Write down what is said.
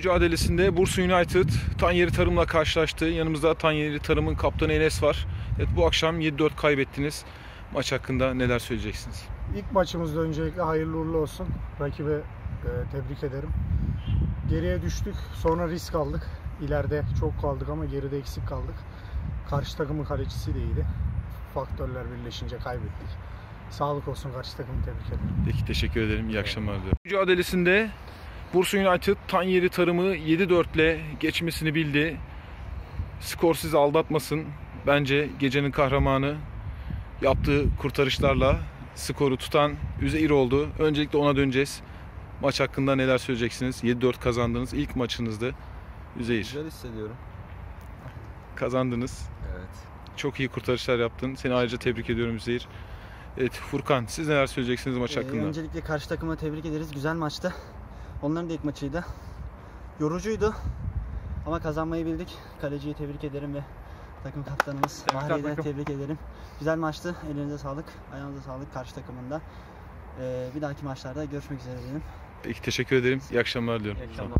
mücadelesinde Bursa United Tanyeri Tarım'la karşılaştı. Yanımızda Tanyeri Tarım'ın kaptanı Enes var. Evet bu akşam 7-4 kaybettiniz. Maç hakkında neler söyleyeceksiniz? İlk maçımızda öncelikle hayırlı uğurlu olsun. Rakibe e, tebrik ederim. Geriye düştük. Sonra risk aldık. İleride çok kaldık ama geride eksik kaldık. Karşı takımın kalecisi de iyiydi. Faktörler birleşince kaybettik. Sağlık olsun karşı takımı tebrik ederim. Peki teşekkür ederim. İyi akşamlar diliyorum. Mücadelesinde Bursa United Tanyeri Tarım'ı 7-4 ile geçmesini bildi. Skor sizi aldatmasın. Bence gecenin kahramanı yaptığı kurtarışlarla skoru tutan Üzeyir oldu. Öncelikle ona döneceğiz. Maç hakkında neler söyleyeceksiniz? 7-4 kazandınız. İlk maçınızdı. Üzeyir Güzel hissediyorum. kazandınız. Evet. Çok iyi kurtarışlar yaptın. Seni ayrıca tebrik ediyorum Üzeyir. Evet Furkan siz neler söyleyeceksiniz maç Ee, hakkında? öncelikle karşı takımı tebrik ederiz. Güzel maçtı. Onların da ilk maçıydı. Yorucuydu. Ama kazanmayı bildik. Kaleciyi tebrik ederim ve takım kaptanımız Mahri'yi de tebrik ederim. Güzel maçtı. Elinize sağlık. Ayağınıza sağlık karşı takımında. Ee, bir dahaki maçlarda görüşmek üzere diyelim. Peki teşekkür ederim. İyi akşamlar diliyorum. İyi akşamlar.